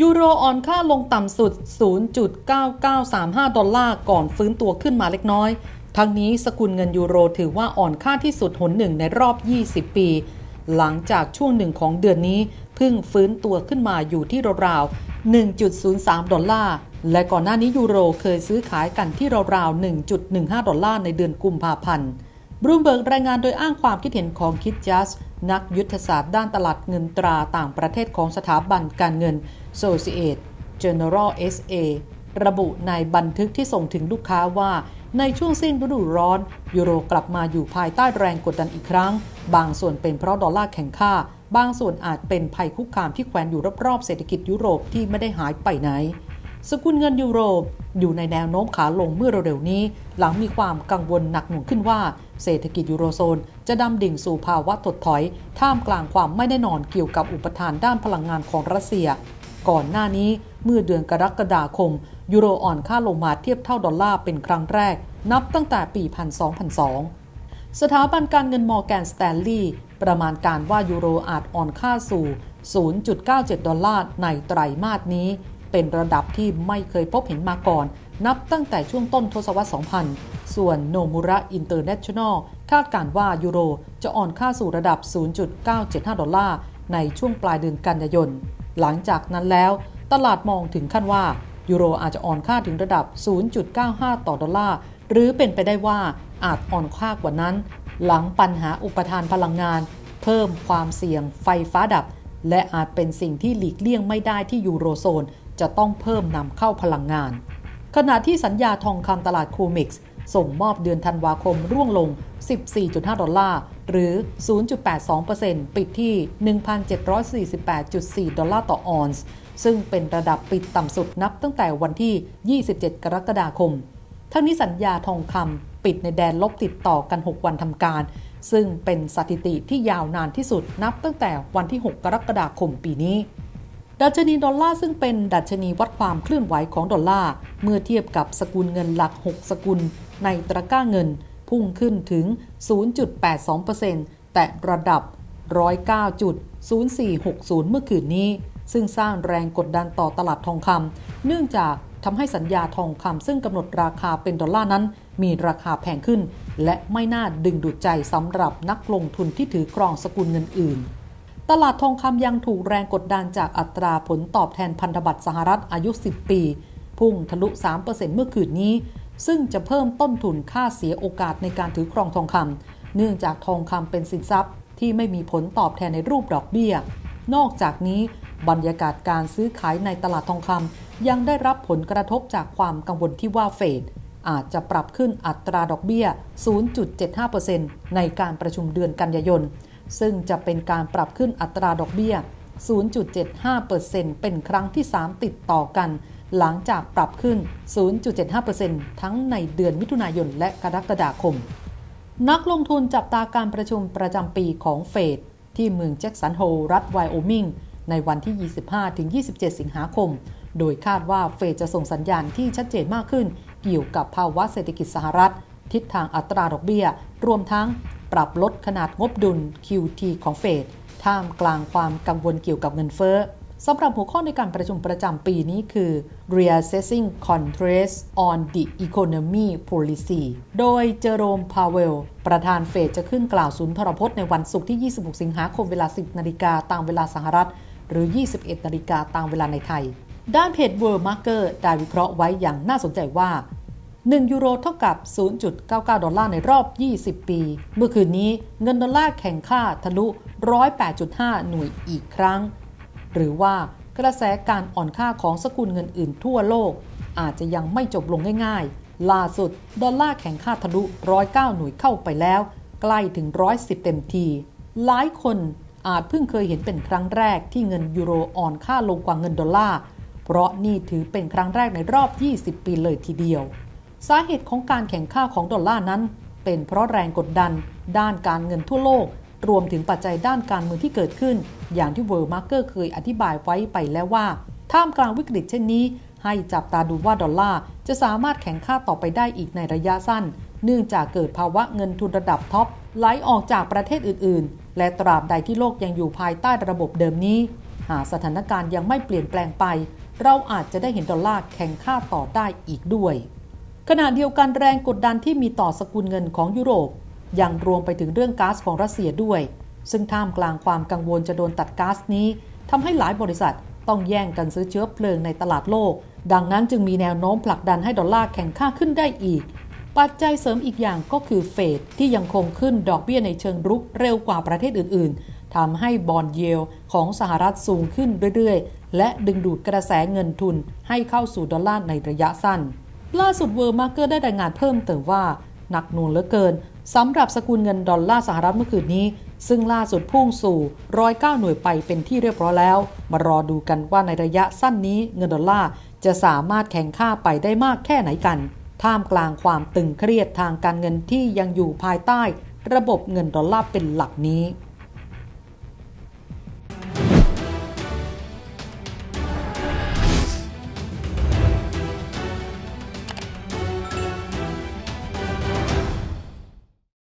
ยูโรอ่อนค่าลงต่ำสุด 0.9935 ดอลลาร์ก่อนฟื้นตัวขึ้นมาเล็กน้อย ทั้งนี้สกุลเงินยูโรถือว่าอ่อนค่าที่สุดหนหนึ่งในรอบ 20 ปี หลังจากช่วงหนึ่งของเดือนนี้เพิ่งฟื้นตัวขึ้นมาอยู่ที่ราวๆ 1.03 ดอลลาร์ และก่อนหน้านี้ยูโรเคยซื้อขายกันที่ราวๆ 1.15 ดอลลาร์ในเดือนกุมภาพันธ์บลูมเบิร์กรายงานโดยอ้างความคิดเห็นของ Kit Juckes นักยุทธศาสตร์ด้านตลาดเงินตราต่างประเทศของสถาบันการเงิน Societe General SA ระบุในบันทึกที่ส่งถึงลูกค้าว่าในช่วงสิ้นฤดูร้อน ยูโรกลับมาอยู่ภายใต้แรงกดดันอีกครั้ง บางส่วนเป็นเพราะดอลลาร์แข็งค่า บางส่วนอาจเป็นภัยคุกคามที่แขวนอยู่รอบๆเศรษฐกิจยุโรปที่ไม่ได้หายไปไหน สกุลเงินยูโรอยู่ในแนวโน้มขาลงเมื่อเร็วๆนี้ หลังมีความกังวลหนักหน่วงขึ้นว่า เศรษฐกิจยูโรโซน จะดำดิ่งสู่ภาวะถดถอย ท่ามกลางความไม่แน่นอนเกี่ยวกับอุปทานด้านพลังงานของรัสเซีย ก่อนหน้านี้เมื่อเดือนกรกฎาคม ยูโรอ่อนค่าลงมาเทียบเท่าดอลลาร์เป็นครั้งแรก นับตั้งแต่ปี 2002 สถาบันการเงินมอร์แกนสแตนลีย์ประมาณการว่ายูโรอาจอ่อนค่าสู่ 0.97 ดอลลาร์ในไตรมาสนี้ เป็นระดับที่ไม่เคยพบเห็นมาก่อน นับตั้งแต่ช่วงต้นทศวรรษ 2000 ส่วนโนมุระอินเตอร์เนชั่นแนลคาดการว่ายูโรจะอ่อนค่าสู่ระดับ 0.975 ดอลลาร์ ในช่วงปลายเดือนกันยายน หลังจากนั้นแล้ว ตลาดมองถึงขั้นว่ายูโรอาจจะอ่อนค่าถึงระดับ 0.95 ต่อดอลลาร์ หรือเป็นไปได้ว่าอาจอ่อนค่ากว่านั้น หลังปัญหาอุปทานพลังงาน เพิ่มความเสี่ยงไฟฟ้าดับ และอาจเป็นสิ่งที่หลีกเลี่ยงไม่ได้ที่ยูโรโซน จะต้องเพิ่มนำเข้าพลังงาน ขณะที่สัญญาทองคำตลาด COMEX ส่งมอบเดือนธันวาคมร่วงลง 14.5 ดอลลาร์ หรือ 0.82%ปิดที่ 1,748.4 ดอลลาร์ต่อออนซ์ ซึ่งเป็นระดับปิดต่ำสุดนับตั้งแต่วันที่ 27 กรกฎาคม ทั้งนี้สัญญาทองคำปิดในแดนลบติดต่อกัน 6 วันทำการ ซึ่งเป็นสถิติที่ยาวนานที่สุดนับตั้งแต่วันที่ 6 กรกฎาคมปีนี้ ดัชนีดอลลาร์ซึ่งเป็นดัชนีวัดความเคลื่อนไหวของดอลลาร์ เมื่อเทียบกับสกุลเงินหลัก 6 สกุลในตะกร้าเงิน พุ่งขึ้นถึง 0.82%แต่ระดับ 109.0460 เมื่อคืนนี้ ซึ่งสร้างแรงกดดันต่อตลาดทองคำเนื่องจากทำให้สัญญาทองคำซึ่งกำหนดราคาเป็นดอลลาร์นั้น มีราคาแพงขึ้น และไม่น่าดึงดูดใจสำหรับนักลงทุนที่ถือครองสกุลเงินอื่น ตลาดทองคำยังถูกแรงกดดันจากอัตราผลตอบแทนพันธบัตรสหรัฐอายุ 10 ปี พุ่งทะลุ 3%เมื่อคืนนี้ ซึ่งจะเพิ่มต้นทุนค่าเสียโอกาสในการถือครองทองคำเนื่องจากทองคำเป็นสินทรัพย์ที่ไม่มีผลตอบแทนในรูปดอกเบี้ย นอกจากนี้บรรยากาศการซื้อขายในตลาดทองคำยังได้รับผลกระทบจากความกังวลที่ว่าเฟดอาจจะปรับขึ้นอัตราดอกเบี้ย 0.75%ในการประชุมเดือนกันยายน ซึ่งจะเป็นการปรับขึ้นอัตราดอกเบี้ย 0.75%เป็นครั้งที่ 3 ติดต่อกัน หลังจากปรับขึ้น 0.75%ทั้งในเดือนมิถุนายนและกรกฎาคม นักลงทุนจับตาการประชุมประจำปีของเฟดที่เมืองแจ็กสันโฮรัฐไวโอมิงในวันที่ 25-27 สิงหาคม โดยคาดว่าเฟดจะส่งสัญญาณที่ชัดเจนมากขึ้น เกี่ยวกับภาวะเศรษฐกิจสหรัฐ ทิศทางอัตราดอกเบี้ย รวมทั้ง ปรับลดขนาดงบดุล QT ของเฟดท่ามกลางความกังวลเกี่ยวกับเงินเฟ้อสำหรับหัวข้อในการประชุมประจำปีนี้คือ Reassessing Contrast on the Economy Policy โดยเจอโรม พาเวล ประธานเฟดจะขึ้นกล่าวสุนทรพจน์ในวันศุกร์ที่ 26 สิงหาคมเวลา 10 นาฬิกาตามเวลาสหรัฐ หรือ 21 นาฬิกาตามเวลาในไทย ด้านเพจ World Marker ได้วิเคราะห์ไว้อย่างน่าสนใจว่า 1 ยูโรเท่ากับ 0.99 ดอลลาร์ในรอบ 20 ปี เมื่อคืนนี้เงินดอลลาร์แข่งค่าทะลุ 108.5 หน่วยอีกครั้ง หรือว่ากระแสการอ่อนค่าของสกุลเงินอื่นทั่วโลก อาจจะยังไม่จบลงง่ายๆ ล่าสุด ดอลลาร์แข่งค่าทะลุ 109 หน่วยเข้าไปแล้ว ใกล้ถึง 110 เต็มที หลายคนอาจเพิ่งเคยเห็นเป็นครั้งแรกที่เงินยูโรอ่อนค่าลงกว่าเงินดอลลาร์ เพราะนี่ถือเป็นครั้งแรกในรอบ 20 ปีเลยทีเดียว สาเหตุของการแข็งค่าของดอลลาร์นั้น เป็นเพราะแรงกดดัน ด้านการเงินทั่วโลก รวมถึงปัจจัยด้านการเมืองที่เกิดขึ้น อย่างที่ World Maker เคยอธิบายไว้ไปแล้วว่า ท่ามกลางวิกฤตเช่นนี้ ให้จับตาดูว่าดอลลาร์จะสามารถแข็งค่าต่อไปได้อีกในระยะสั้น เนื่องจากเกิดภาวะเงินทุนระดับท็อปไหลออกจากประเทศอื่น ๆ และตราบใดที่โลกยังอยู่ภายใต้ระบบเดิมนี้ หากสถานการณ์ยังไม่เปลี่ยนแปลงไป เราอาจจะได้เห็นดอลลาร์แข็งค่าต่อได้อีกด้วย ขณะเดียวกันแรงกดดันที่มีต่อสกุลเงินของยุโรป ยังรวมไปถึงเรื่องก๊าซของรัสเซียด้วย ซึ่งท่ามกลางความกังวลจะโดนตัดก๊าซนี้ทำให้หลายบริษัทต้องแย่งกันซื้อเชื้อเพลิงในตลาดโลก ดังนั้นจึงมีแนวโน้มผลักดันให้ดอลลาร์แข็งค่าขึ้นได้อีก ปัจจัยเสริมอีกอย่างก็คือเฟดที่ยังคงขึ้นดอกเบี้ยในเชิงรุกเร็วกว่าประเทศอื่น ๆทำให้ bond yield ของสหรัฐสูงขึ้นเรื่อย ๆ และดึงดูดกระแสเงินทุนให้เข้าสู่ดอลลาร์ในระยะสั้น ล่าสุด World Maker ได้รายงานเพิ่มเติมว่าหนักหน่วงเหลือเกินสำหรับสกุลเงินดอลลาร์สหรัฐเมื่อคืนนี้ ซึ่งล่าสุดพุ่งสู่ร้อยเก้าหน่วยไปเป็นที่เรียบร้อยแล้ว มารอดูกันว่าในระยะสั้นนี้เงินดอลลาร์จะสามารถแข่งค่าไปได้มากแค่ไหนกัน ท่ามกลางความตึงเครียดทางการเงินที่ยังอยู่ภายใต้ ระบบเงินดอลลาร์เป็นหลักนี้